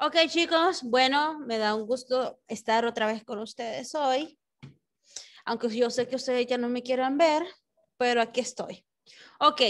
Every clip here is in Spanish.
Ok, chicos, bueno, me da un gusto estar otra vez con ustedes hoy. Aunque yo sé que ustedes ya no me quieran ver, pero aquí estoy. Ok,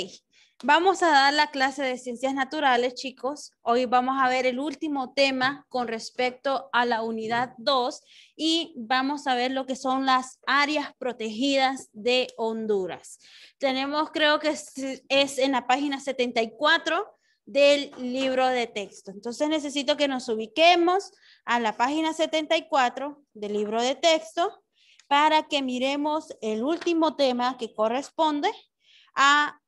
vamos a dar la clase de ciencias naturales, chicos. Hoy vamos a ver el último tema con respecto a la unidad 2 y vamos a ver lo que son las áreas protegidas de Honduras. Tenemos, creo que es, es en la página 74 del libro de texto. Entonces necesito que nos ubiquemos a la página 74 del libro de texto para que miremos el último tema que corresponde a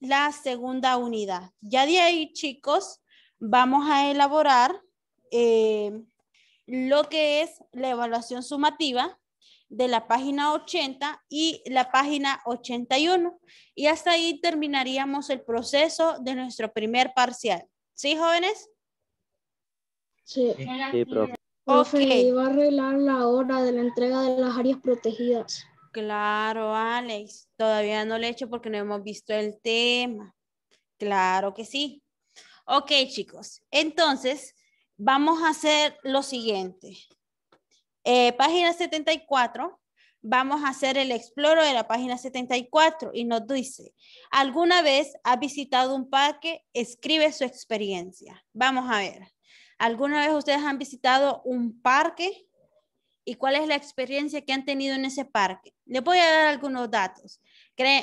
la segunda unidad. Ya de ahí, chicos, vamos a elaborar eh, lo que es la evaluación sumativa de la página 80 y la página 81. Y hasta ahí terminaríamos el proceso de nuestro primer parcial. ¿Sí, jóvenes? Sí, sí profe. iba a arreglar la hora de la entrega de las áreas protegidas. Claro, Alex. Todavía no lo he hecho porque no hemos visto el tema. Claro que sí. Ok, chicos. Entonces, vamos a hacer lo siguiente. Eh, página 74, vamos a hacer el exploro de la página 74 y nos dice, ¿alguna vez ha visitado un parque? Escribe su experiencia. Vamos a ver. ¿Alguna vez ustedes han visitado un parque? ¿Y cuál es la experiencia que han tenido en ese parque? Les voy a dar algunos datos.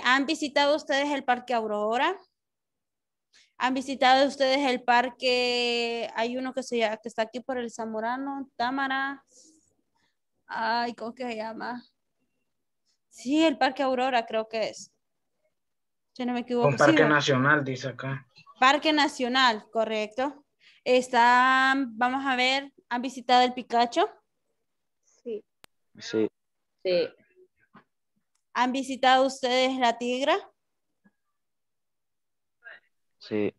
¿Han visitado ustedes el Parque Aurora? ¿Han visitado ustedes el parque? Hay uno que, se que está aquí por el Zamorano, Támara, Ay, ¿cómo que se llama? Sí, el Parque Aurora creo que es. Si no me equivoco. Un Parque Nacional, dice acá. Parque Nacional, correcto. Está, vamos a ver, ¿han visitado el Picacho? Sí. Sí. Sí. ¿Han visitado ustedes la Tigra? Sí.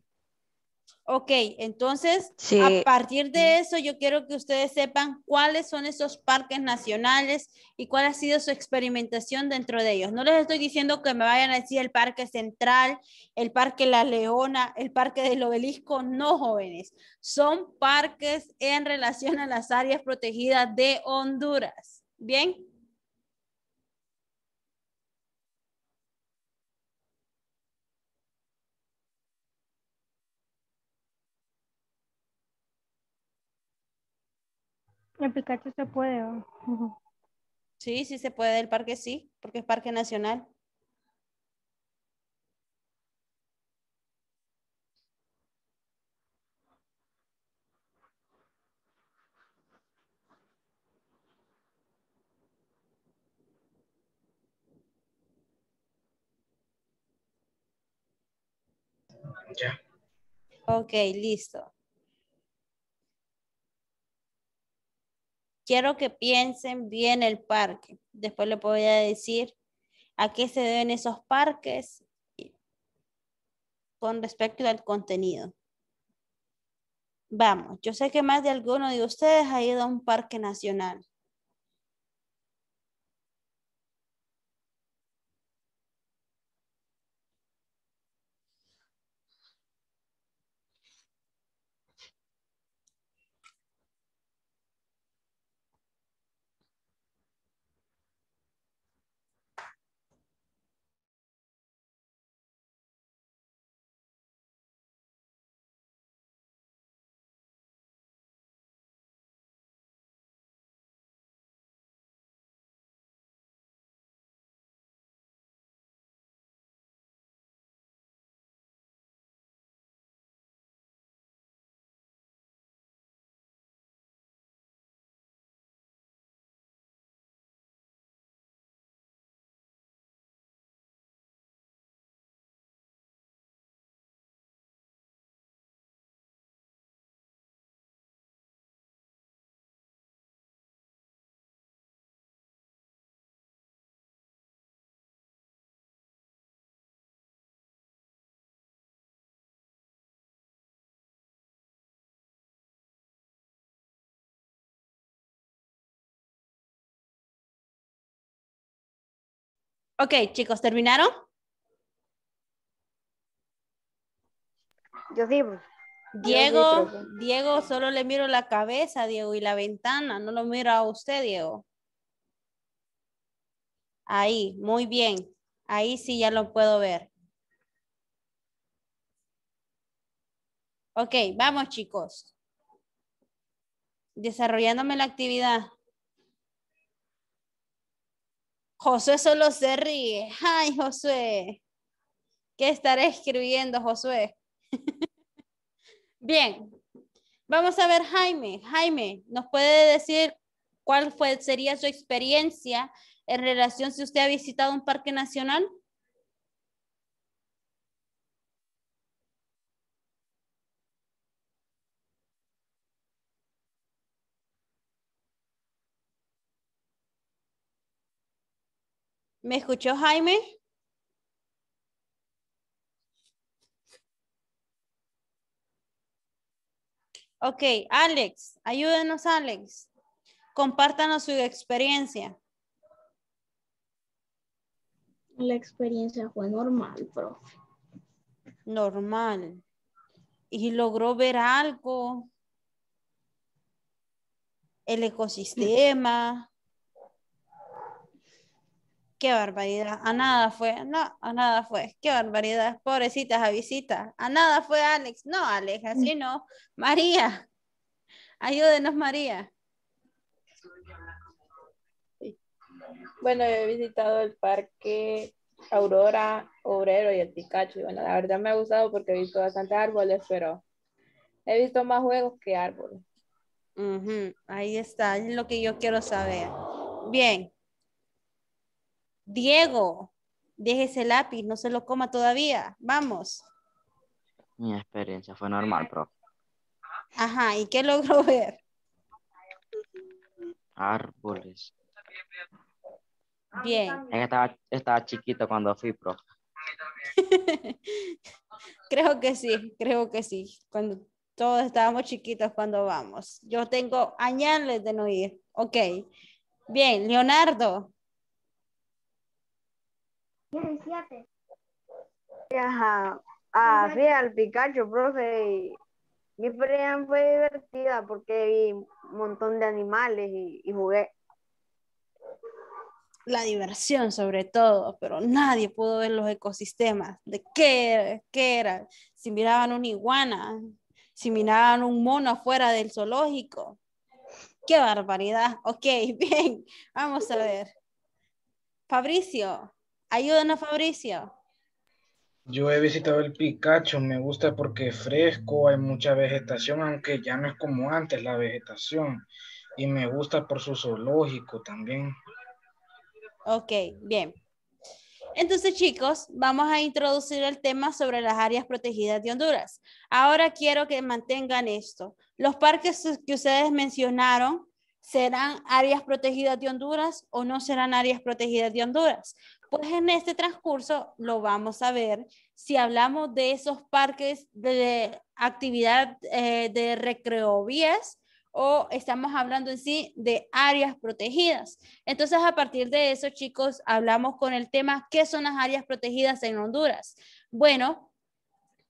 Ok, entonces a partir de eso yo quiero que ustedes sepan cuáles son esos parques nacionales y cuál ha sido su experimentación dentro de ellos. No les estoy diciendo que me vayan a decir el Parque Central, el Parque La Leona, el Parque del Obelisco, no jóvenes. Son parques en relación a las áreas protegidas de Honduras. ¿Bien? El Pikachu se puede. Sí, sí se puede, el parque sí, porque es parque nacional. Ya. Ok, listo. Quiero que piensen bien el parque. Después le voy a decir a qué se deben esos parques con respecto al contenido. Vamos, yo sé que más de alguno de ustedes ha ido a un parque nacional. Ok, chicos, ¿terminaron? Yo digo. Diego, Diego, solo le miro la cabeza, Diego, y la ventana. No lo miro a usted, Diego. Ahí, muy bien. Ahí sí ya lo puedo ver. Ok, vamos chicos. Desarrollándome la actividad. Josué solo se ríe. Ay, Josué. ¿Qué estaré escribiendo, Josué? Bien. Vamos a ver, Jaime. Jaime, ¿nos puede decir cuál fue, sería su experiencia en relación si usted ha visitado un parque nacional? ¿Me escuchó Jaime? Ok, Alex, ayúdenos Alex. Compártanos su experiencia. La experiencia fue normal, profe. Normal. ¿Y logró ver algo? El ecosistema. Qué barbaridad. A nada fue. No, a nada fue. Qué barbaridad. Pobrecitas a visita. A nada fue Alex. No, Alex, así no. María. Ayúdenos, María. Bueno, he visitado el parque Aurora, Obrero y el Picacho. Y bueno, la verdad me ha gustado porque he visto bastantes árboles, pero he visto más juegos que árboles. Ahí está, es lo que yo quiero saber. Bien, Diego, deje ese lápiz, no se lo coma todavía. Vamos. Mi experiencia fue normal, profe. Ajá, ¿y qué logró ver? Árboles. Bien. estaba, estaba chiquito cuando fui, profe. creo que sí, creo que sí. Cuando todos estábamos chiquitos cuando vamos. Yo tengo añales de no ir. Ok. Bien, Leonardo. 17. Ajá. Ah, sí, al Pikachu, profe. Mi experiencia fue divertida porque vi un montón de animales y, jugué. La diversión sobre todo, pero nadie pudo ver los ecosistemas. ¿De qué, qué era? Si miraban una iguana, si miraban un mono afuera del zoológico. ¡Qué barbaridad! Ok, bien, vamos a ver. Fabricio, Ayúdanos, Fabricio. Yo he visitado el Picacho, me gusta porque es fresco, hay mucha vegetación, aunque ya no es como antes la vegetación. Y me gusta por su zoológico también. Ok, bien. Entonces, chicos, vamos a introducir el tema sobre las áreas protegidas de Honduras. Ahora quiero que mantengan esto. Los parques que ustedes mencionaron serán áreas protegidas de Honduras o no serán áreas protegidas de Honduras. Pues en este transcurso lo vamos a ver si hablamos de esos parques de actividad eh, de recreovías o estamos hablando en sí de áreas protegidas. Entonces, a partir de eso, chicos, hablamos con el tema, ¿qué son las áreas protegidas en Honduras? Bueno,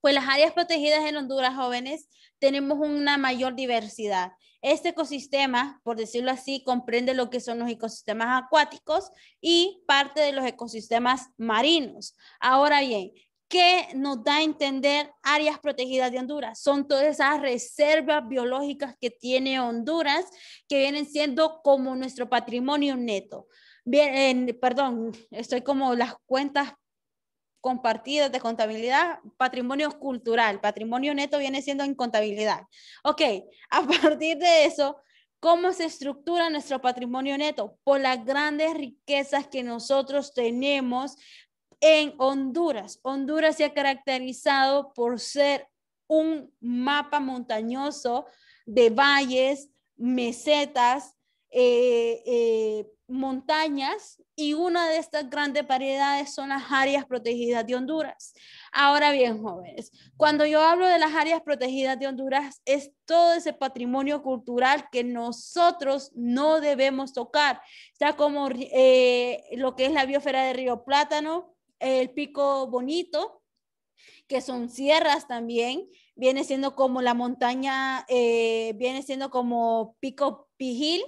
pues las áreas protegidas en Honduras, jóvenes, tenemos una mayor diversidad. Este ecosistema, por decirlo así, comprende lo que son los ecosistemas acuáticos y parte de los ecosistemas marinos. Ahora bien, ¿qué nos da a entender áreas protegidas de Honduras? Son todas esas reservas biológicas que tiene Honduras que vienen siendo como nuestro patrimonio neto. Bien, perdón, estoy como las cuentas compartidas de contabilidad, patrimonio cultural, patrimonio neto viene siendo en contabilidad. Ok, a partir de eso, ¿cómo se estructura nuestro patrimonio neto? Por las grandes riquezas que nosotros tenemos en Honduras. Honduras se ha caracterizado por ser un mapa montañoso de valles, mesetas, eh, eh, montañas y una de estas grandes variedades son las áreas protegidas de Honduras. Ahora bien, jóvenes, cuando yo hablo de las áreas protegidas de Honduras, es todo ese patrimonio cultural que nosotros no debemos tocar, ya como eh, lo que es la biosfera de Río Plátano, el Pico Bonito, que son sierras también, viene siendo como la montaña, eh, viene siendo como Pico Pijil,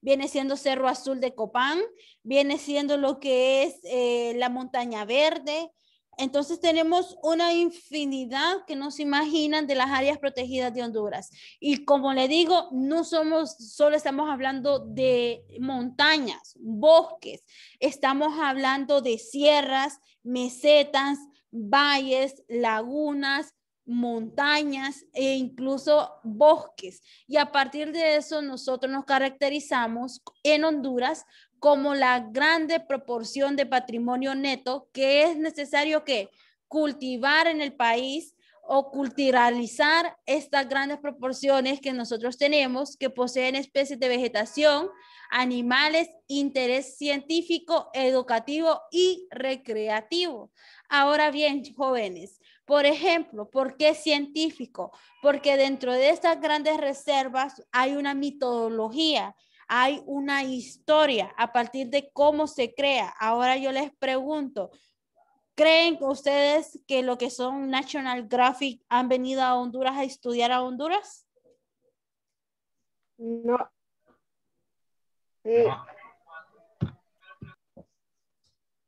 viene siendo Cerro Azul de Copán, viene siendo lo que es eh, la montaña verde, entonces tenemos una infinidad que no se imaginan de las áreas protegidas de Honduras. Y como le digo, no somos, solo estamos hablando de montañas, bosques, estamos hablando de sierras, mesetas, valles, lagunas, montañas e incluso bosques. Y a partir de eso nosotros nos caracterizamos en Honduras como la grande proporción de patrimonio neto que es necesario que cultivar en el país o culturalizar estas grandes proporciones que nosotros tenemos que poseen especies de vegetación, animales, interés científico, educativo y recreativo. Ahora bien, jóvenes, por ejemplo, ¿por qué científico? Porque dentro de estas grandes reservas hay una metodología hay una historia a partir de cómo se crea. Ahora yo les pregunto, ¿creen ustedes que lo que son National Graphic han venido a Honduras a estudiar a Honduras? No. Sí.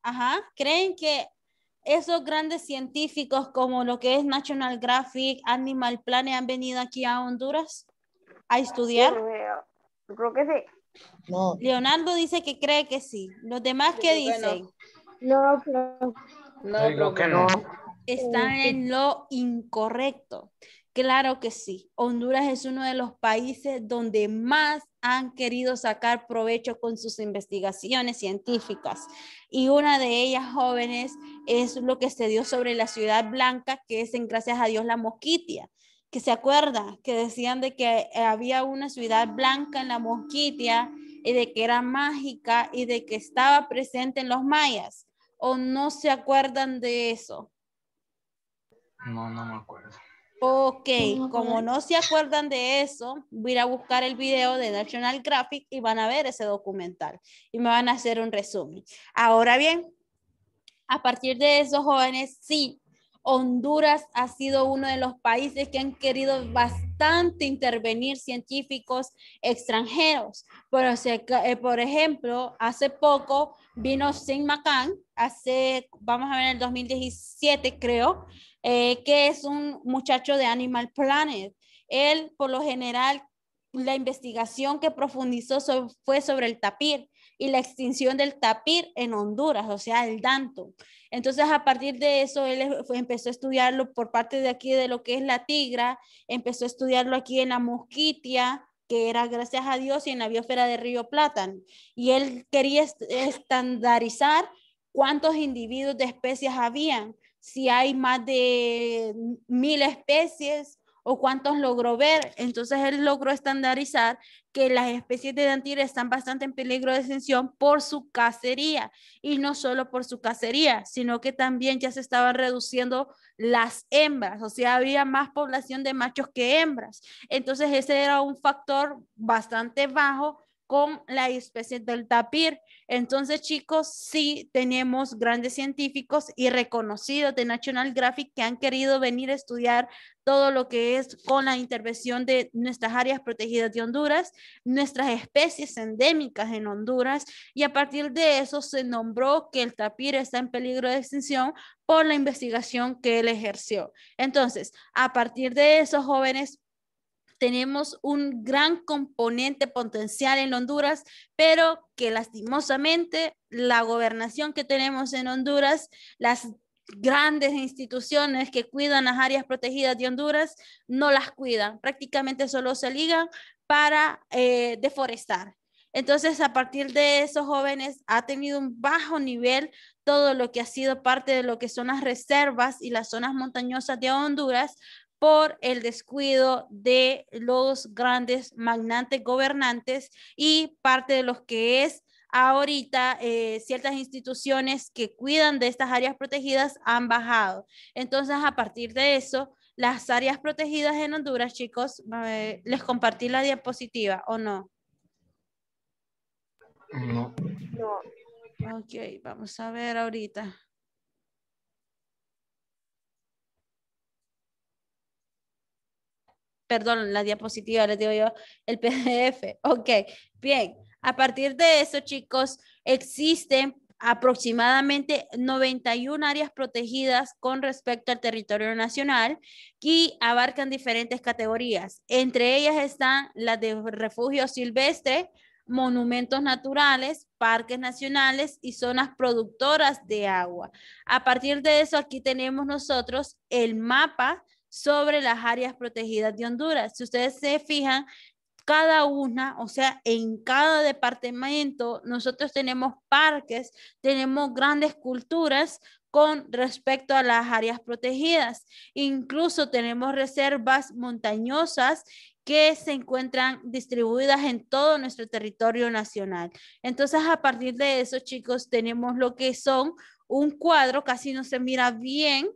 Ajá. ¿Creen que esos grandes científicos como lo que es National Graphic, Animal Planet han venido aquí a Honduras a estudiar? creo que sí. No. Leonardo dice que cree que sí. ¿Los demás qué dicen? No, no, no, que no. Están en lo incorrecto. Claro que sí. Honduras es uno de los países donde más han querido sacar provecho con sus investigaciones científicas. Y una de ellas, jóvenes, es lo que se dio sobre la ciudad blanca, que es en gracias a Dios la Mosquitia que se acuerda que decían de que eh, había una ciudad blanca en la Mosquitia y de que era mágica y de que estaba presente en los mayas. ¿O no se acuerdan de eso? No, no me acuerdo. Ok, como no se acuerdan de eso, voy a buscar el video de National Graphic y van a ver ese documental y me van a hacer un resumen. Ahora bien, a partir de esos jóvenes, sí, Honduras ha sido uno de los países que han querido bastante intervenir científicos extranjeros. Pero, eh, por ejemplo, hace poco vino Sin Macan, hace, vamos a ver, en el 2017 creo, eh, que es un muchacho de Animal Planet. Él, por lo general, la investigación que profundizó fue sobre el tapir y la extinción del tapir en Honduras, o sea, el danto. Entonces, a partir de eso, él empezó a estudiarlo por parte de aquí de lo que es la tigra, empezó a estudiarlo aquí en la mosquitia, que era gracias a Dios, y en la biosfera de Río Plátano. Y él quería estandarizar cuántos individuos de especies habían, si hay más de mil especies o cuántos logró ver. Entonces él logró estandarizar que las especies de dantir están bastante en peligro de extinción por su cacería y no solo por su cacería, sino que también ya se estaban reduciendo las hembras, o sea, había más población de machos que hembras. Entonces ese era un factor bastante bajo con la especie del tapir. Entonces, chicos, sí tenemos grandes científicos y reconocidos de National Graphic que han querido venir a estudiar todo lo que es con la intervención de nuestras áreas protegidas de Honduras, nuestras especies endémicas en Honduras, y a partir de eso se nombró que el tapir está en peligro de extinción por la investigación que él ejerció. Entonces, a partir de eso, jóvenes, tenemos un gran componente potencial en Honduras, pero que lastimosamente la gobernación que tenemos en Honduras, las grandes instituciones que cuidan las áreas protegidas de Honduras, no las cuidan, prácticamente solo se ligan para eh, deforestar. Entonces, a partir de esos jóvenes, ha tenido un bajo nivel todo lo que ha sido parte de lo que son las reservas y las zonas montañosas de Honduras, por el descuido de los grandes magnantes gobernantes y parte de los que es ahorita eh, ciertas instituciones que cuidan de estas áreas protegidas han bajado. Entonces, a partir de eso, las áreas protegidas en Honduras, chicos, eh, les compartí la diapositiva o no. No. No. Ok, vamos a ver ahorita. Perdón, la diapositiva, les digo yo, el PDF. Ok, bien. A partir de eso, chicos, existen aproximadamente 91 áreas protegidas con respecto al territorio nacional y abarcan diferentes categorías. Entre ellas están las de refugio silvestre, monumentos naturales, parques nacionales y zonas productoras de agua. A partir de eso, aquí tenemos nosotros el mapa sobre las áreas protegidas de Honduras. Si ustedes se fijan, cada una, o sea, en cada departamento, nosotros tenemos parques, tenemos grandes culturas con respecto a las áreas protegidas. Incluso tenemos reservas montañosas que se encuentran distribuidas en todo nuestro territorio nacional. Entonces, a partir de eso, chicos, tenemos lo que son un cuadro, casi no se mira bien,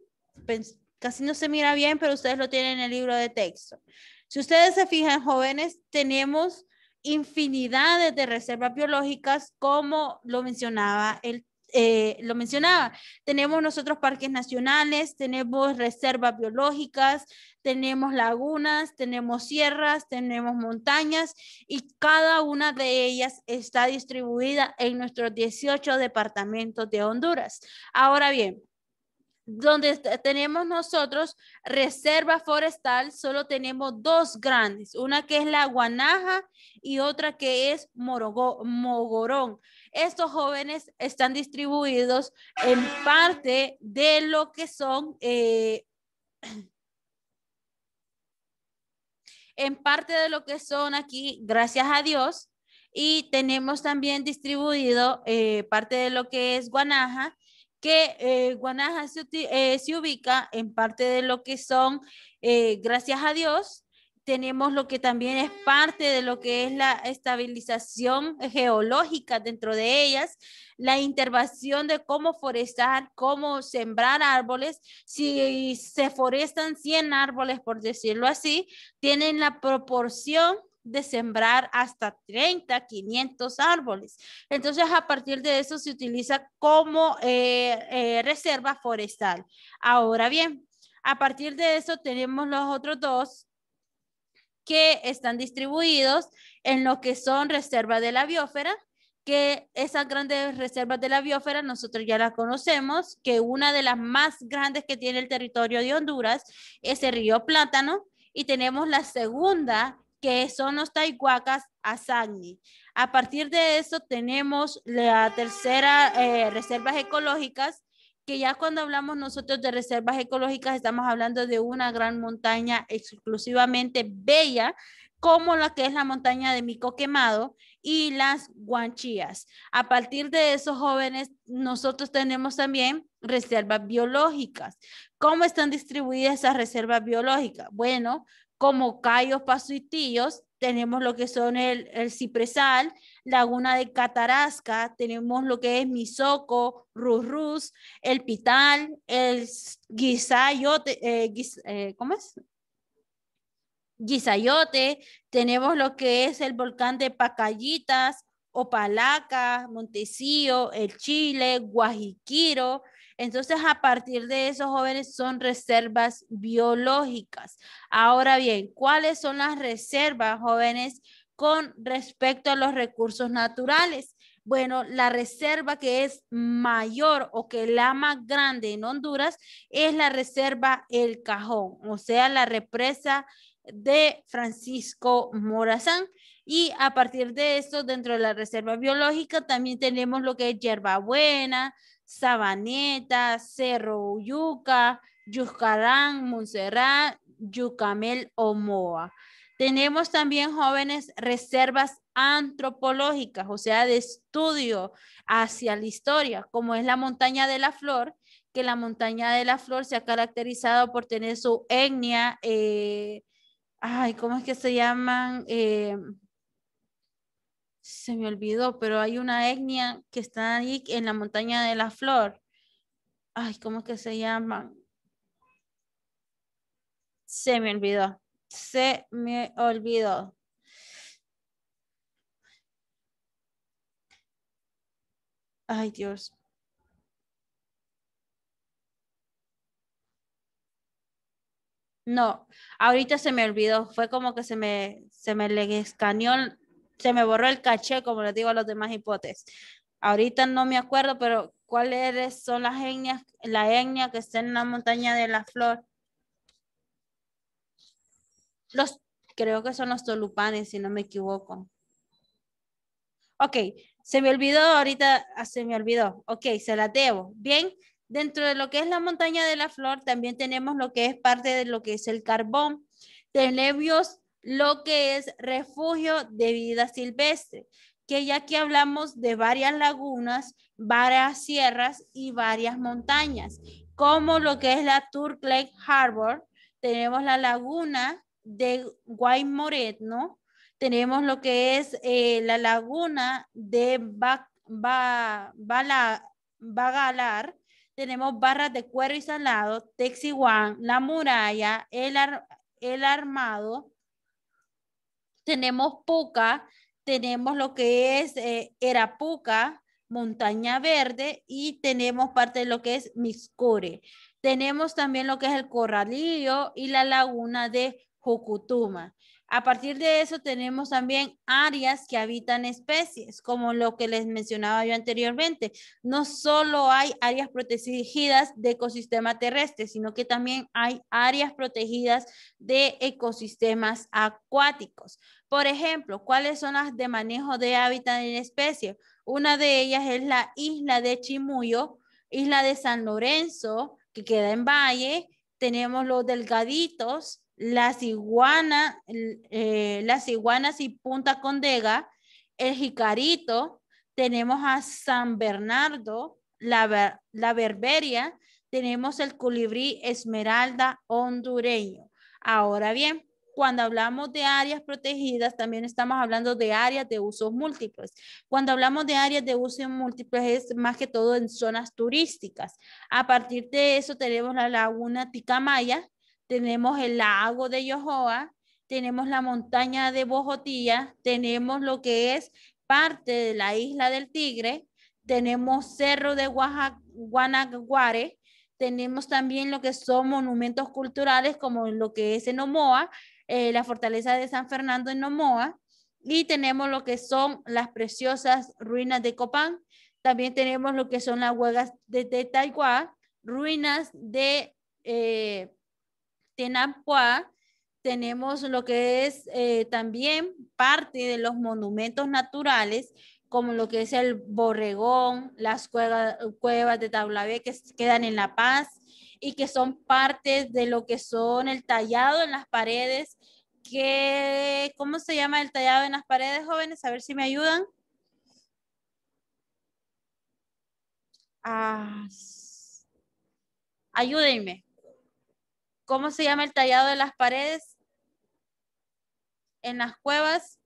casi no se mira bien, pero ustedes lo tienen en el libro de texto. Si ustedes se fijan, jóvenes, tenemos infinidades de reservas biológicas, como lo mencionaba el eh, lo mencionaba, tenemos nosotros parques nacionales, tenemos reservas biológicas, tenemos lagunas, tenemos sierras, tenemos montañas y cada una de ellas está distribuida en nuestros 18 departamentos de Honduras. Ahora bien, donde tenemos nosotros reserva forestal, solo tenemos dos grandes, una que es la Guanaja y otra que es Mogorón. Estos jóvenes están distribuidos en parte de lo que son, eh, en parte de lo que son aquí, gracias a Dios, y tenemos también distribuido eh, parte de lo que es Guanaja que eh, Guanaja eh, se, ubica en parte de lo que son, eh, gracias a Dios, tenemos lo que también es parte de lo que es la estabilización geológica dentro de ellas, la intervención de cómo forestar, cómo sembrar árboles. Si se forestan 100 árboles, por decirlo así, tienen la proporción de sembrar hasta 30, 500 árboles. Entonces, a partir de eso se utiliza como eh, eh, reserva forestal. Ahora bien, a partir de eso tenemos los otros dos que están distribuidos en lo que son reservas de la biosfera, que esas grandes reservas de la biosfera nosotros ya las conocemos, que una de las más grandes que tiene el territorio de Honduras es el río Plátano, y tenemos la segunda que son los Taihuacas Asagni. A partir de eso tenemos la tercera eh, reservas ecológicas, que ya cuando hablamos nosotros de reservas ecológicas estamos hablando de una gran montaña exclusivamente bella, como la que es la montaña de Mico Quemado y las Guanchías. A partir de esos jóvenes, nosotros tenemos también reservas biológicas. ¿Cómo están distribuidas esas reservas biológicas? Bueno, como Cayos, Paso y Tíos, tenemos lo que son el, el, cipresal, Laguna de Catarasca, tenemos lo que es Misoco, Rus el Pital, el Guisayote, eh, eh, ¿cómo es? Guisayote, tenemos lo que es el volcán de Pacayitas, Opalaca, Montecillo, el Chile, Guajiquiro, entonces, a partir de esos jóvenes son reservas biológicas. Ahora bien, ¿cuáles son las reservas jóvenes con respecto a los recursos naturales? Bueno, la reserva que es mayor o que la más grande en Honduras es la reserva El Cajón, o sea, la represa de Francisco Morazán. Y a partir de eso, dentro de la reserva biológica, también tenemos lo que es hierbabuena, Sabaneta, Cerro Yuca, Yuscarán, Montserrat, Yucamel, Omoa. Tenemos también jóvenes reservas antropológicas, o sea, de estudio hacia la historia, como es la montaña de la flor, que la montaña de la flor se ha caracterizado por tener su etnia, eh, ay, ¿cómo es que se llaman? Eh, se me olvidó, pero hay una etnia que está ahí en la montaña de la flor. Ay, ¿cómo es que se llama? Se me olvidó. Se me olvidó. Ay, Dios. No, ahorita se me olvidó, fue como que se me, se me le escaneó, se me borró el caché, como les digo a los demás hipótesis. Ahorita no me acuerdo, pero ¿cuáles son las etnias, la etnia que está en la montaña de la flor? Los, creo que son los tolupanes, si no me equivoco. Ok, se me olvidó ahorita, ah, se me olvidó. Ok, se la debo. Bien, dentro de lo que es la montaña de la flor, también tenemos lo que es parte de lo que es el carbón. Tenemos lo que es refugio de vida silvestre, que ya que hablamos de varias lagunas, varias sierras y varias montañas, como lo que es la Turk Lake Harbor, tenemos la laguna de Guaymoretno, tenemos lo que es eh, la laguna de Bagalar, tenemos barras de cuero y salado, Texihuán, la muralla, el, el armado, tenemos Puca, tenemos lo que es eh, Erapuca, Montaña Verde y tenemos parte de lo que es Mixcore. Tenemos también lo que es el Corralillo y la laguna de Jucutuma. A partir de eso tenemos también áreas que habitan especies, como lo que les mencionaba yo anteriormente. No solo hay áreas protegidas de ecosistema terrestre, sino que también hay áreas protegidas de ecosistemas acuáticos. Por ejemplo, ¿cuáles son las de manejo de hábitat en especie? Una de ellas es la isla de Chimuyo, isla de San Lorenzo, que queda en Valle. Tenemos los delgaditos, las iguanas, eh, las iguanas y Punta Condega, el jicarito, tenemos a San Bernardo, la, la berberia, tenemos el colibrí esmeralda hondureño. Ahora bien, cuando hablamos de áreas protegidas, también estamos hablando de áreas de usos múltiples. Cuando hablamos de áreas de usos múltiples es más que todo en zonas turísticas. A partir de eso tenemos la laguna Ticamaya, tenemos el lago de Yohoa, tenemos la montaña de Bojotilla, tenemos lo que es parte de la isla del Tigre, tenemos Cerro de Guanaguare, tenemos también lo que son monumentos culturales como lo que es en Omoa, eh, la fortaleza de San Fernando en Omoa, y tenemos lo que son las preciosas ruinas de Copán, también tenemos lo que son las huelgas de, de ruinas de eh, Tenapua, tenemos lo que es eh, también parte de los monumentos naturales, como lo que es el Borregón, las cuevas, de Tablavé que quedan en La Paz y que son parte de lo que son el tallado en las paredes, que, ¿cómo se llama el tallado en las paredes, jóvenes? A ver si me ayudan. Ah, ayúdenme. ¿Cómo se llama el tallado de las paredes en las cuevas?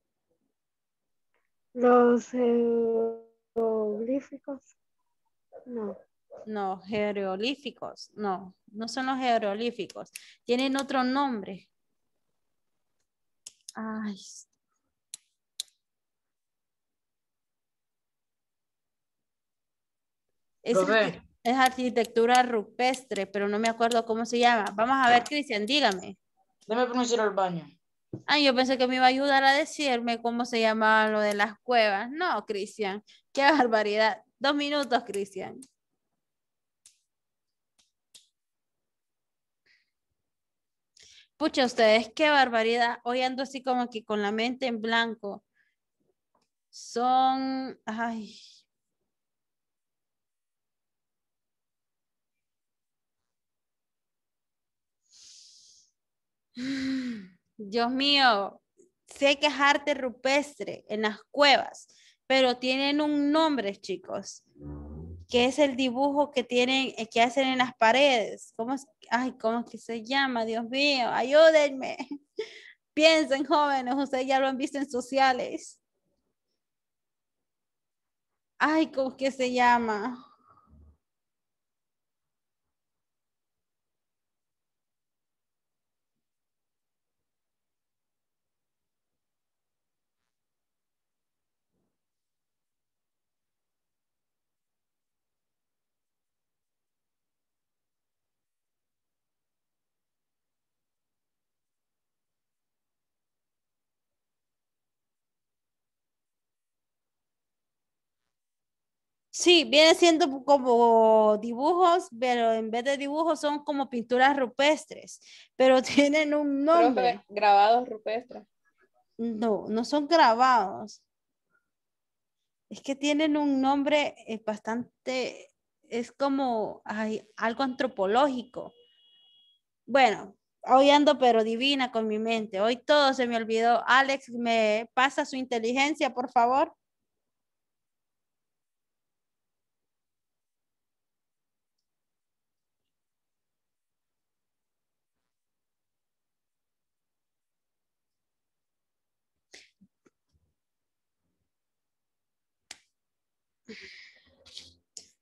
Los jeroglíficos. No. No, jeroglíficos. No, no son los jeroglíficos. Tienen otro nombre. Ay. Es es arquitectura rupestre, pero no me acuerdo cómo se llama. Vamos a ver, Cristian, dígame. Déjame pronunciar al baño. Ay, yo pensé que me iba a ayudar a decirme cómo se llamaba lo de las cuevas. No, Cristian, qué barbaridad. Dos minutos, Cristian. Pucha, ustedes, qué barbaridad. Hoy ando así como que con la mente en blanco. Son, ay, Dios mío, sé que es arte rupestre en las cuevas, pero tienen un nombre, chicos, que es el dibujo que tienen, eh, que hacen en las paredes. ¿Cómo es? Ay, ¿cómo es que se llama? Dios mío, ayúdenme. Piensen, jóvenes, ustedes ya lo han visto en sociales. Ay, ¿cómo es que se llama? Sí, viene siendo como dibujos, pero en vez de dibujos son como pinturas rupestres, pero tienen un nombre. grabados rupestres. No, no son grabados. Es que tienen un nombre eh, bastante, es como algo antropológico. Bueno, hoy ando pero divina con mi mente. Hoy todo se me olvidó. Alex, ¿me pasa su inteligencia, por favor?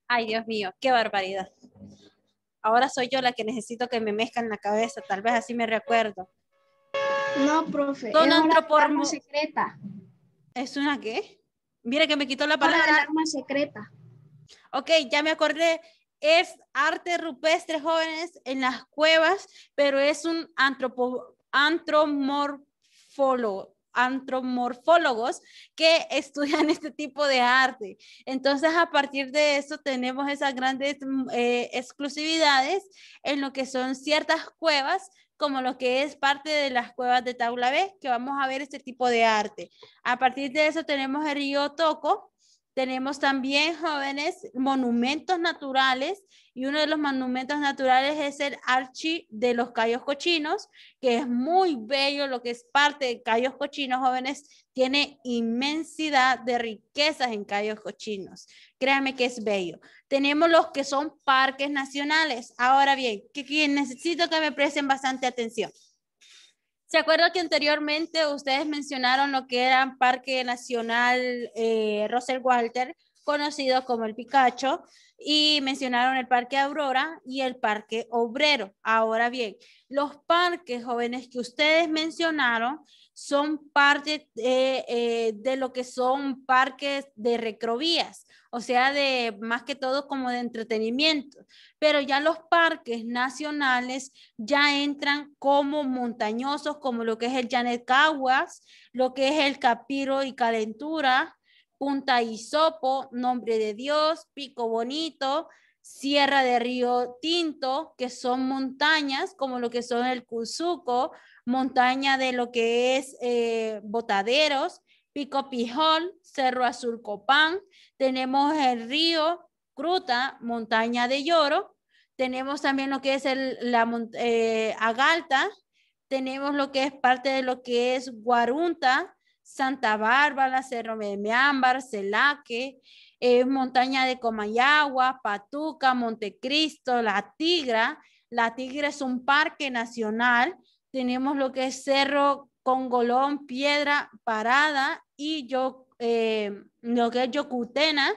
Ay, Dios mío, qué barbaridad. Ahora soy yo la que necesito que me mezcan la cabeza, tal vez así me recuerdo. No, profe, Con es una secreta. ¿Es una qué? Mire que me quitó la palabra. Una arma secreta. Ok, ya me acordé. Es arte rupestre, jóvenes, en las cuevas, pero es un antropo, antromorfólogo antropomorfólogos que estudian este tipo de arte. Entonces, a partir de eso, tenemos esas grandes mm, eh, exclusividades en lo que son ciertas cuevas, como lo que es parte de las cuevas de Taula B, que vamos a ver este tipo de arte. A partir de eso, tenemos el río Toco, tenemos también jóvenes monumentos naturales y uno de los monumentos naturales es el Archi de los Cayos Cochinos, que es muy bello, lo que es parte de Cayos Cochinos, jóvenes, tiene inmensidad de riquezas en Cayos Cochinos. Créanme que es bello. Tenemos los que son parques nacionales. Ahora bien, que necesito que me presten bastante atención. ¿Se acuerdan que anteriormente ustedes mencionaron lo que era Parque Nacional eh, Walter, conocido como el Picacho, y mencionaron el Parque Aurora y el Parque Obrero. Ahora bien, los parques jóvenes que ustedes mencionaron son parte de, eh, de lo que son parques de recrovías o sea, de más que todo como de entretenimiento. Pero ya los parques nacionales ya entran como montañosos, como lo que es el Janet Caguas, lo que es el Capiro y Calentura, Punta Isopo, Nombre de Dios, Pico Bonito, Sierra de Río Tinto, que son montañas como lo que son el Cuzuco, montaña de lo que es eh, Botaderos, Pico Pijol, Cerro Azul Copán, tenemos el río Cruta, Montaña de Lloro, tenemos también lo que es el, la eh, Agalta, tenemos lo que es parte de lo que es Guarunta, Santa Bárbara, Cerro Memeámbar, Celaque, eh, Montaña de Comayagua, Patuca, Montecristo, La Tigra. La Tigra es un parque nacional. Tenemos lo que es Cerro Congolón, Piedra Parada y yo, eh, lo que es Yocutena,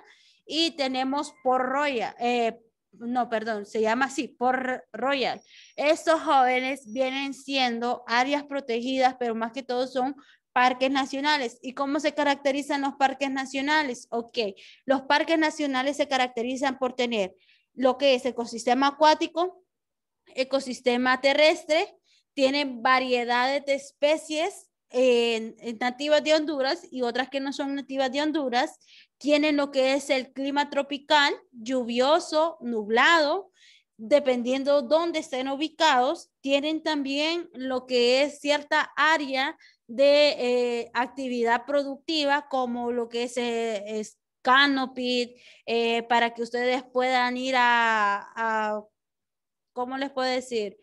y tenemos por Royal, eh, no, perdón, se llama así, por Royal. Estos jóvenes vienen siendo áreas protegidas, pero más que todo son parques nacionales. ¿Y cómo se caracterizan los parques nacionales? Ok, los parques nacionales se caracterizan por tener lo que es ecosistema acuático, ecosistema terrestre, tienen variedades de especies nativas de Honduras y otras que no son nativas de Honduras, tienen lo que es el clima tropical, lluvioso, nublado, dependiendo dónde estén ubicados, tienen también lo que es cierta área de eh, actividad productiva, como lo que es, eh, canopy, eh, para que ustedes puedan ir a, a, ¿cómo les puedo decir?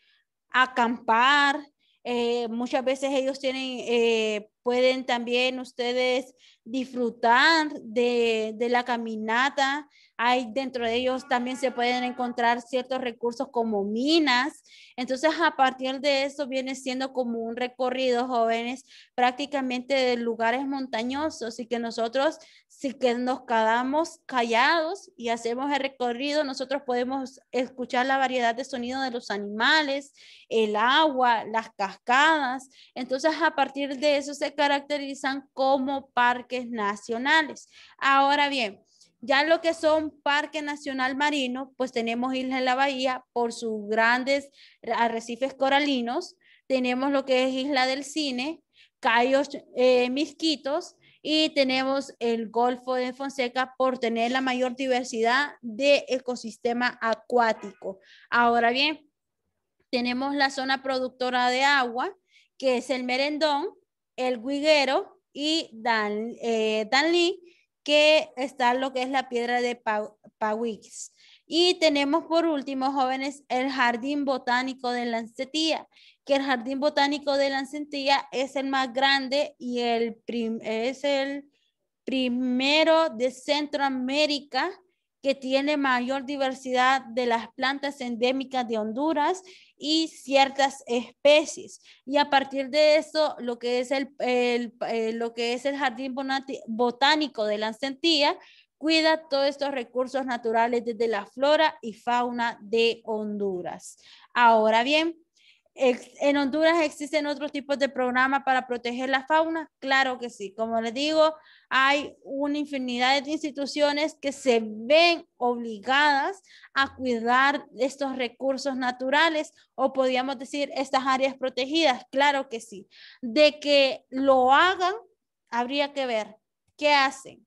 Acampar, eh, muchas veces ellos tienen, pueden también ustedes disfrutar de, de, la caminata. Hay dentro de ellos también se pueden encontrar ciertos recursos como minas. Entonces, a partir de eso viene siendo como un recorrido, jóvenes, prácticamente de lugares montañosos y que nosotros si que nos quedamos callados y hacemos el recorrido, nosotros podemos escuchar la variedad de sonidos de los animales, el agua, las cascadas. Entonces, a partir de eso se caracterizan como parques nacionales. Ahora bien, ya lo que son Parque Nacional Marino, pues tenemos Isla de la Bahía por sus grandes arrecifes coralinos. Tenemos lo que es Isla del Cine, Cayos eh, Misquitos, y tenemos el Golfo de Fonseca por tener la mayor diversidad de ecosistema acuático. Ahora bien, tenemos la zona productora de agua, que es el Merendón, el Guiguero y Dan, eh, Danlí, que está lo que es la piedra de Pauix. Y tenemos por último, jóvenes, el Jardín Botánico de Lancetía, que el Jardín Botánico de Lancetía es el más grande y el es el primero de Centroamérica que tiene mayor diversidad de las plantas endémicas de Honduras y ciertas especies. Y a partir de eso, lo que es el, eh, lo que es el Jardín Botánico de Lancetía cuida todos estos recursos naturales desde la flora y fauna de Honduras. Ahora bien, ¿En Honduras existen otros tipos de programas para proteger la fauna? Claro que sí. Como les digo, hay una infinidad de instituciones que se ven obligadas a cuidar estos recursos naturales o podríamos decir estas áreas protegidas. Claro que sí. De que lo hagan, habría que ver qué hacen.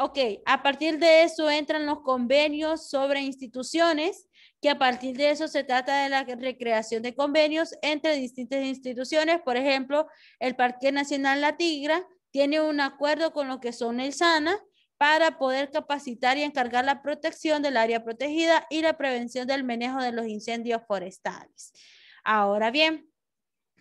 Ok, a partir de eso entran los convenios sobre instituciones, que a partir de eso se trata de la recreación de convenios entre distintas instituciones. Por ejemplo, el Parque Nacional La Tigra tiene un acuerdo con lo que son el SANA para poder capacitar y encargar la protección del área protegida y la prevención del manejo de los incendios forestales. Ahora bien,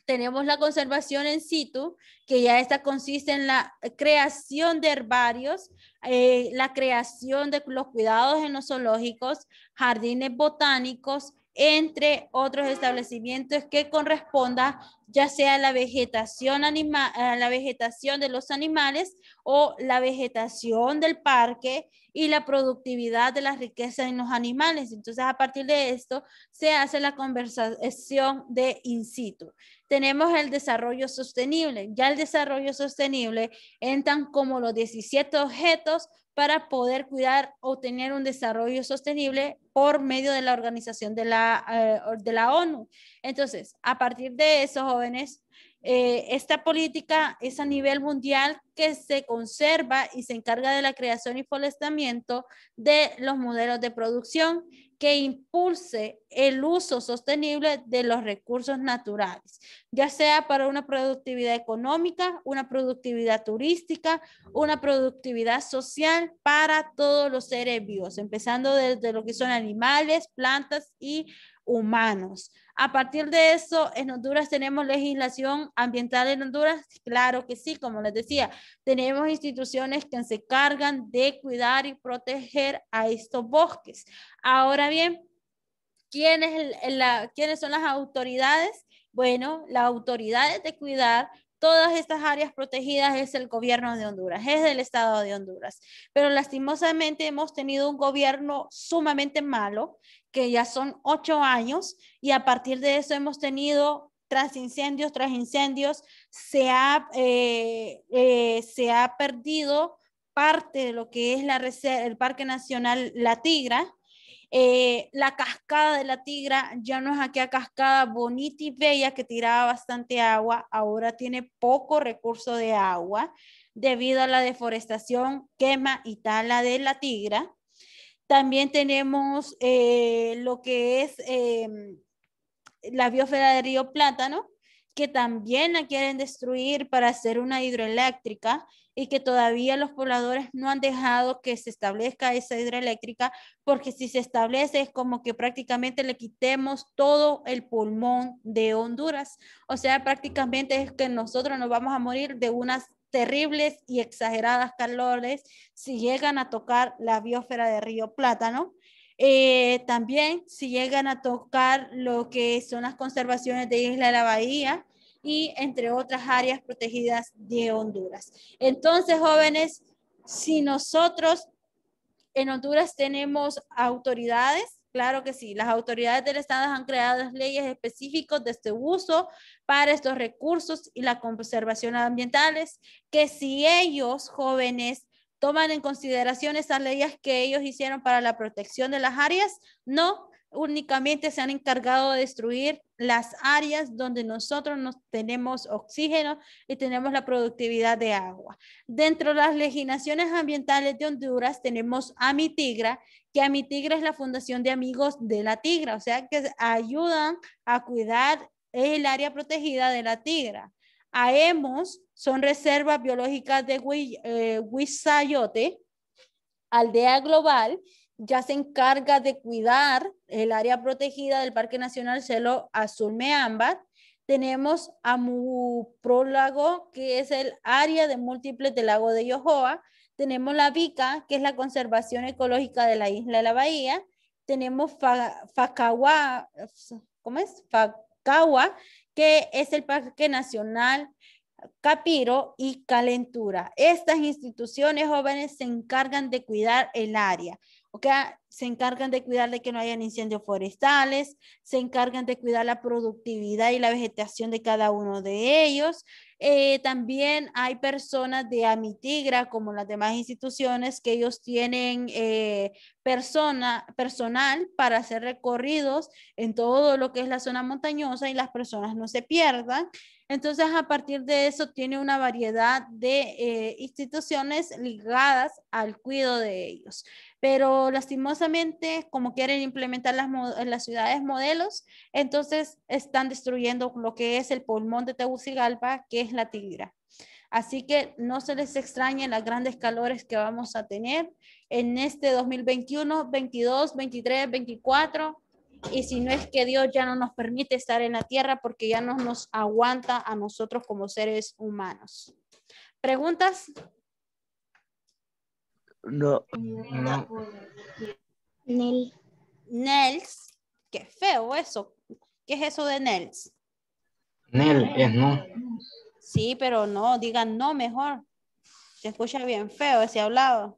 tenemos la conservación en situ, que ya esta consiste en la creación de herbarios, eh, la creación de los cuidados en los zoológicos, jardines botánicos, entre otros establecimientos que corresponda ya sea la vegetación anima, la vegetación de los animales o la vegetación del parque y la productividad de la riqueza en los animales. Entonces, a partir de esto se hace la conversación de in situ. Tenemos el desarrollo sostenible. Ya el desarrollo sostenible entran como los 17 objetos para poder cuidar o tener un desarrollo sostenible por medio de la organización de la, eh, de la ONU. Entonces, a partir de eso, jóvenes, eh, esta política es a nivel mundial que se conserva y se encarga de la creación y forestamiento de los modelos de producción que impulse el uso sostenible de los recursos naturales, ya sea para una productividad económica, una productividad turística, una productividad social para todos los seres vivos, empezando desde lo que son animales, plantas y humanos. A partir de eso, en Honduras tenemos legislación ambiental en Honduras, claro que sí, como les decía, tenemos instituciones que se encargan de cuidar y proteger a estos bosques. Ahora bien, ¿quiénes, la, ¿quiénes son las autoridades? Bueno, las autoridades de cuidar todas estas áreas protegidas es el gobierno de Honduras, es el Estado de Honduras. Pero lastimosamente hemos tenido un gobierno sumamente malo, que ya son ocho años, y a partir de eso hemos tenido tras incendios, tras incendios, se ha, eh, eh, se ha perdido parte de lo que es la el Parque Nacional La Tigra, eh, la cascada de la tigra ya no es aquella cascada bonita y bella que tiraba bastante agua, ahora tiene poco recurso de agua debido a la deforestación, quema y tala de la tigra. También tenemos eh, lo que es em, la biosfera de Río Plátano, que también la quieren destruir para hacer una hidroeléctrica y que todavía los pobladores no han dejado que se establezca esa hidroeléctrica, porque si se establece es como que prácticamente le quitemos todo el pulmón de Honduras. O sea, prácticamente es que nosotros nos vamos a morir de unas terribles y exageradas calores si llegan a tocar la biosfera de Río Plátano. Eh, también si llegan a tocar lo que son las conservaciones de Isla de la Bahía, y entre otras áreas protegidas de Honduras. Entonces, jóvenes, si nosotros en Honduras tenemos autoridades, claro que sí, las autoridades del Estado han creado leyes específicas de este uso para estos recursos y la conservación ambientales, que si ellos, jóvenes, toman en consideración esas leyes que ellos hicieron para la protección de las áreas, no, únicamente se han encargado de destruir las áreas donde nosotros nos tenemos oxígeno y tenemos la productividad de agua. Dentro de las legislaciones ambientales de Honduras tenemos Amitigra, que Amitigra es la fundación de amigos de la tigra, o sea que ayudan a cuidar el área protegida de la tigra. AEMOS son reservas biológicas de Huizayote, Aldea Global, ya se encarga de cuidar el área protegida del Parque Nacional Celo Azul Meámbar. Tenemos Amuprólago, que es el área de múltiples del lago de Yohoa. Tenemos la Vica, que es la conservación ecológica de la isla de la Bahía. Tenemos Facagua, ¿cómo es? Facagua, que es el Parque Nacional Capiro y Calentura. Estas instituciones jóvenes se encargan de cuidar el área se encargan de cuidar de que no hayan incendios forestales, se encargan de cuidar la productividad y la vegetación de cada uno de ellos. Eh, también hay personas de Amitigra, como las demás instituciones, que ellos tienen eh, persona, personal para hacer recorridos en todo lo que es la zona montañosa y las personas no se pierdan. Entonces, a partir de eso, tiene una variedad de eh, instituciones ligadas al cuidado de ellos. Pero lastimosamente, como quieren implementar las, las ciudades modelos, entonces están destruyendo lo que es el pulmón de Tegucigalpa, que es la tigra. Así que no se les extrañen las grandes calores que vamos a tener en este 2021, 22, 23, 24 y si no es que Dios ya no nos permite estar en la tierra porque ya no nos aguanta a nosotros como seres humanos. ¿Preguntas? No. No. Nel. Nels. Qué feo eso. ¿Qué es eso de Nels? Nel es no. Sí, pero no, digan no mejor. Se escucha bien feo ese hablado.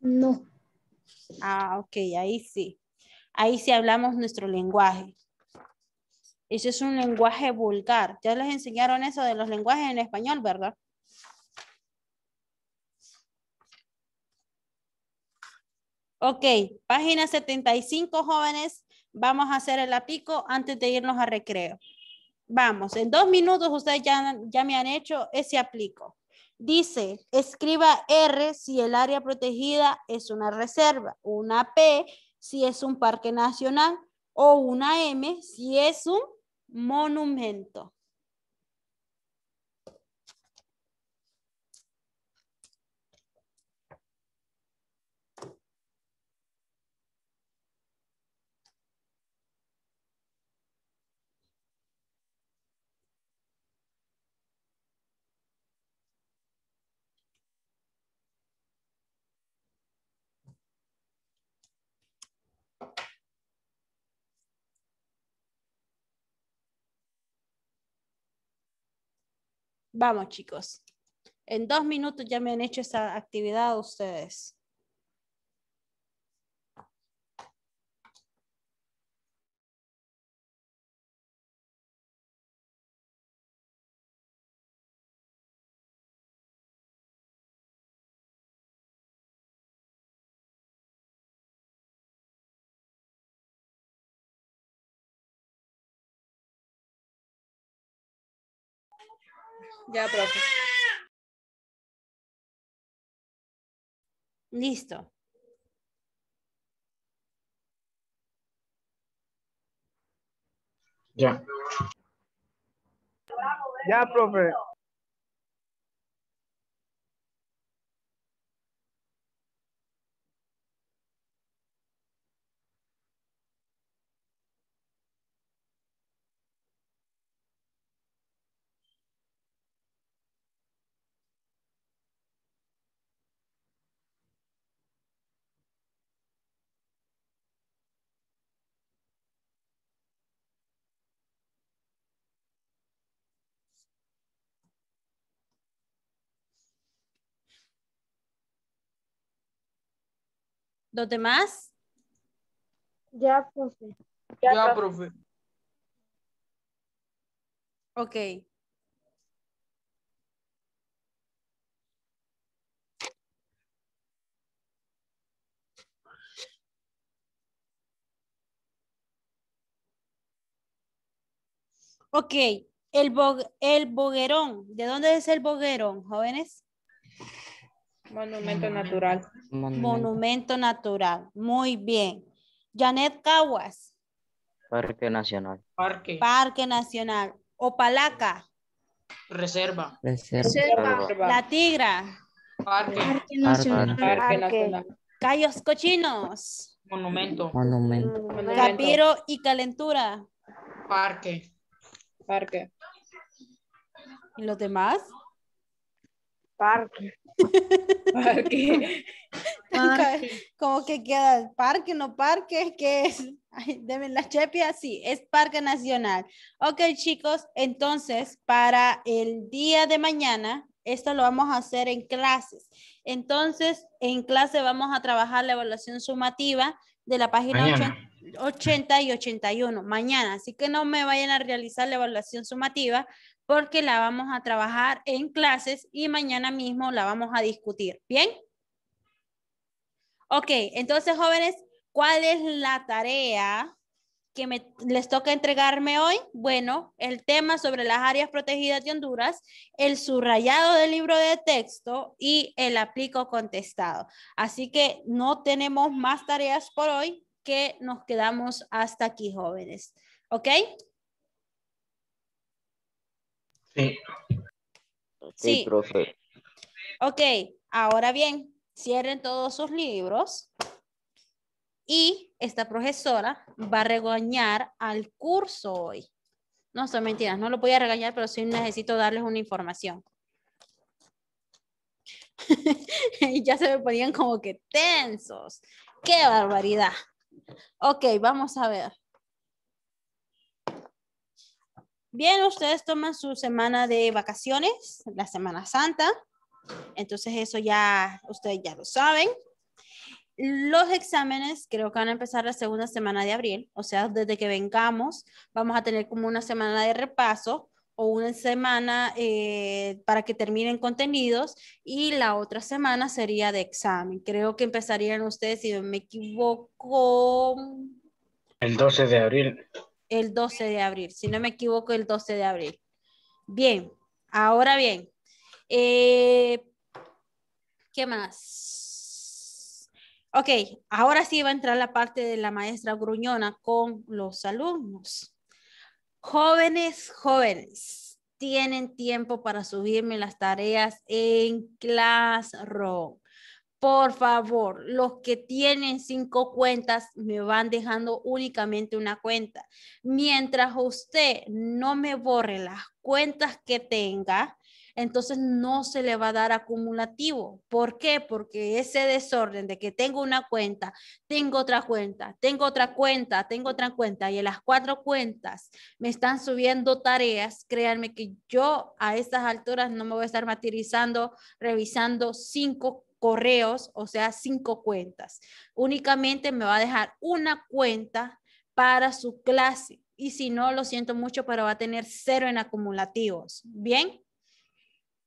No. Ah, ok, ahí sí. Ahí sí hablamos nuestro lenguaje. Ese es un lenguaje vulgar. Ya les enseñaron eso de los lenguajes en español, ¿verdad? Ok, página 75, jóvenes. Vamos a hacer el apico antes de irnos a recreo. Vamos, en dos minutos ustedes ya, ya me han hecho ese aplico. Dice, escriba R si el área protegida es una reserva, una P si es un parque nacional o una M si es un monumento. Vamos, chicos. En dos minutos ya me han hecho esa actividad ustedes. Ya, profe. Listo. Ya. Ya, profe. ¿Los demás? Ya, profe. Ya, profe. Ok. Ok, el, bo el boguerón. ¿De dónde es el boguerón, jóvenes? Monumento natural. Monumento. natural. Muy bien. Janet Caguas. Parque Nacional. Parque. Parque Nacional. Opalaca. Reserva. Reserva. La Tigra. Parque. Parque Nacional. Parque Nacional. Cayos Cochinos. Monumento. Monumento. Monumento. Capiro y Calentura. Parque. Parque. ¿Y los demás? Parque. Parque. Como que queda el parque, no parque, que es, ay, deme la chepia, sí, es Parque Nacional. Ok, chicos, entonces para el día de mañana, esto lo vamos a hacer en clases. Entonces, en clase vamos a trabajar la evaluación sumativa de la página Mañana. 80, 80 y 81, mañana. Así que no me vayan a realizar la evaluación sumativa porque la vamos a trabajar en clases y mañana mismo la vamos a discutir. ¿Bien? Ok, entonces jóvenes, ¿cuál es la tarea que me, les toca entregarme hoy? Bueno, el tema sobre las áreas protegidas de Honduras, el subrayado del libro de texto y el aplico contestado. Así que no tenemos más tareas por hoy que nos quedamos hasta aquí, jóvenes. ¿Ok? Sí. Sí, Sí. profe. Ok, ahora bien, cierren todos sus libros y esta profesora va a regañar al curso hoy. No son mentiras, no lo voy a regañar, pero sí necesito darles una información. y ya se me ponían como que tensos. ¡Qué barbaridad! Ok, vamos a ver. Bien, ustedes toman su semana de vacaciones, la Semana Santa. Entonces eso ya, ustedes ya lo saben. Los exámenes creo que van a empezar la segunda semana de abril, o sea, desde que vengamos vamos a tener como una semana de repaso o una semana eh, para que terminen contenidos y la otra semana sería de examen. Creo que empezarían ustedes, si no me equivoco, El 12 de abril. El 12 de abril, si no me equivoco, el 12 de abril. Bien, ahora bien, eh, ¿qué más? Ok, ahora sí va a entrar la parte de la maestra gruñona con los alumnos. Jóvenes, jóvenes, tienen tiempo para subirme las tareas en Classroom. Por favor, los que tienen cinco cuentas me van dejando únicamente una cuenta. Mientras usted no me borre las cuentas que tenga, entonces no se le va a dar acumulativo. ¿Por qué? Porque ese desorden de que tengo una cuenta, tengo otra cuenta, tengo otra cuenta, tengo otra cuenta y en las cuatro cuentas me están subiendo tareas, créanme que yo a estas alturas no me voy a estar materializando, revisando cinco correos, o sea, cinco cuentas. Únicamente me va a dejar una cuenta para su clase. Y si no, lo siento mucho, pero va a tener cero en acumulativos. ¿Bien?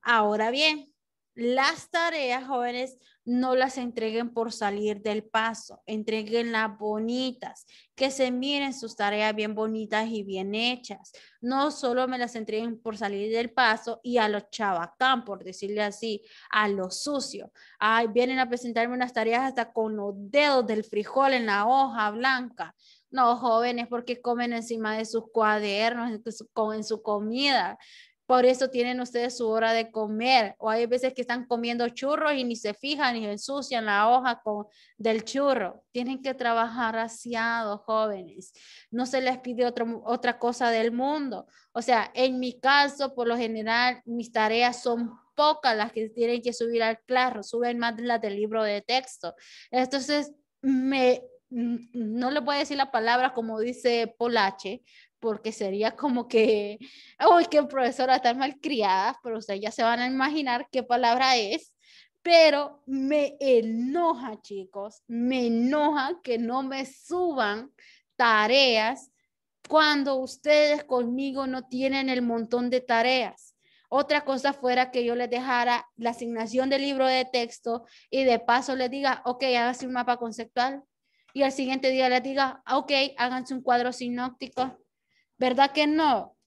Ahora bien, las tareas, jóvenes, no las entreguen por salir del paso, entreguenlas bonitas, que se miren sus tareas bien bonitas y bien hechas. No solo me las entreguen por salir del paso y a los chabacán, por decirle así, a lo sucio. Ay, vienen a presentarme unas tareas hasta con los dedos del frijol en la hoja blanca. No, jóvenes, porque comen encima de sus cuadernos, en en su comida. Por eso tienen ustedes su hora de comer. O hay veces que están comiendo churros y ni se fijan ni ensucian la hoja con, del churro. Tienen que trabajar aseados, jóvenes. No se les pide otro, otra cosa del mundo. O sea, en mi caso, por lo general, mis tareas son pocas las que tienen que subir al claro. Suben más las del libro de texto. Entonces, me, no le voy decir la palabra como dice Polache, porque sería como que, uy, qué profesora tan malcriada, pero ustedes ya se van a imaginar qué palabra es, pero me enoja, chicos, me enoja que no me suban tareas cuando ustedes conmigo no tienen el montón de tareas. Otra cosa fuera que yo les dejara la asignación del libro de texto y de paso les diga, ok, hágase un mapa conceptual. Y al siguiente día les diga, ok, háganse un cuadro sinóptico ¿Verdad que no?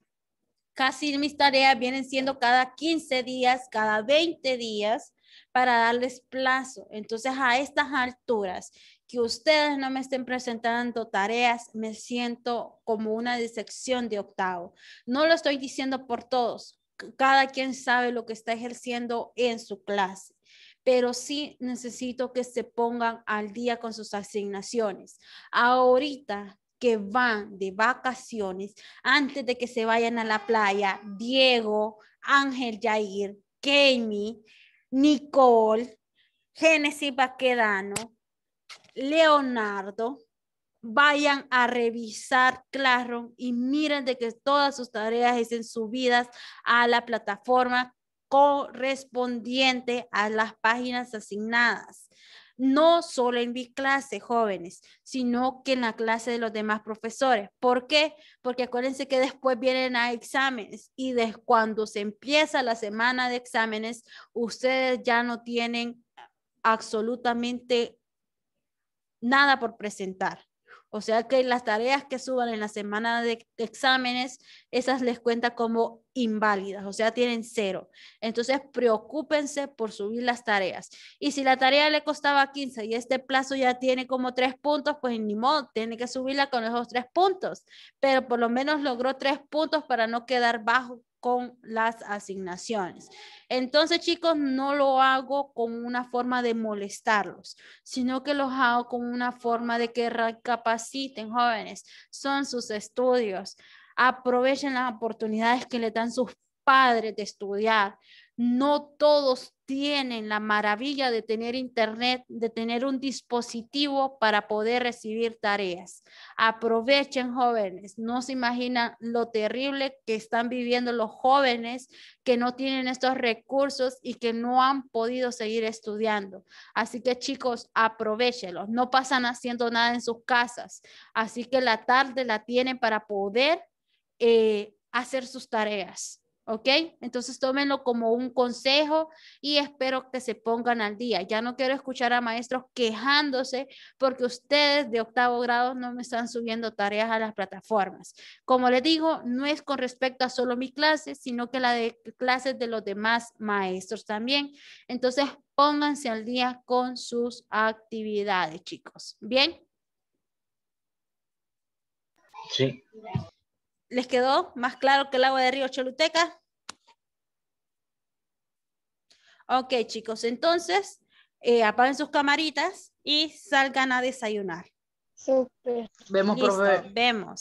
Casi mis tareas vienen siendo cada 15 días, cada 20 días para darles plazo. Entonces, a estas alturas, que ustedes no me estén presentando tareas, me siento como una disección de octavo. No lo estoy diciendo por todos. Cada quien sabe lo que está ejerciendo en su clase pero sí necesito que se pongan al día con sus asignaciones. Ahorita que van de vacaciones, antes de que se vayan a la playa, Diego, Ángel Jair, Kemi, Nicole, Génesis Baquedano, Leonardo, vayan a revisar Classroom y miren de que todas sus tareas estén subidas a la plataforma correspondiente a las páginas asignadas. No solo en mi clase, jóvenes, sino que en la clase de los demás profesores. ¿Por qué? Porque acuérdense que después vienen a exámenes y de cuando se empieza la semana de exámenes, ustedes ya no tienen absolutamente nada por presentar. O sea que las tareas que suban en la semana de exámenes, esas les cuenta como inválidas, o sea, tienen cero. Entonces, preocúpense por subir las tareas. Y si la tarea le costaba 15 y este plazo ya tiene como tres puntos, pues ni modo, tiene que subirla con esos tres puntos. Pero por lo menos logró tres puntos para no quedar bajo con las asignaciones. Entonces, chicos, no lo hago como una forma de molestarlos, sino que los hago como una forma de que recapaciten, jóvenes. Son sus estudios. Aprovechen las oportunidades que le dan sus padres de estudiar. No todos tienen la maravilla de tener internet, de tener un dispositivo para poder recibir tareas. Aprovechen jóvenes, no se imaginan lo terrible que están viviendo los jóvenes que no tienen estos recursos y que no han podido seguir estudiando. Así que chicos, aprovechenlos, no pasan haciendo nada en sus casas. Así que la tarde la tienen para poder eh, hacer sus tareas. ¿Ok? Entonces tómenlo como un consejo y espero que se pongan al día. Ya no quiero escuchar a maestros quejándose porque ustedes de octavo grado no me están subiendo tareas a las plataformas. Como les digo, no es con respecto a solo mi clase, sino que la de clases de los demás maestros también. Entonces pónganse al día con sus actividades, chicos. ¿Bien? Sí. ¿Les quedó más claro que el agua de río Choluteca? Ok, chicos, entonces eh, apaguen sus camaritas y salgan a desayunar. Vemos, profe. Vemos.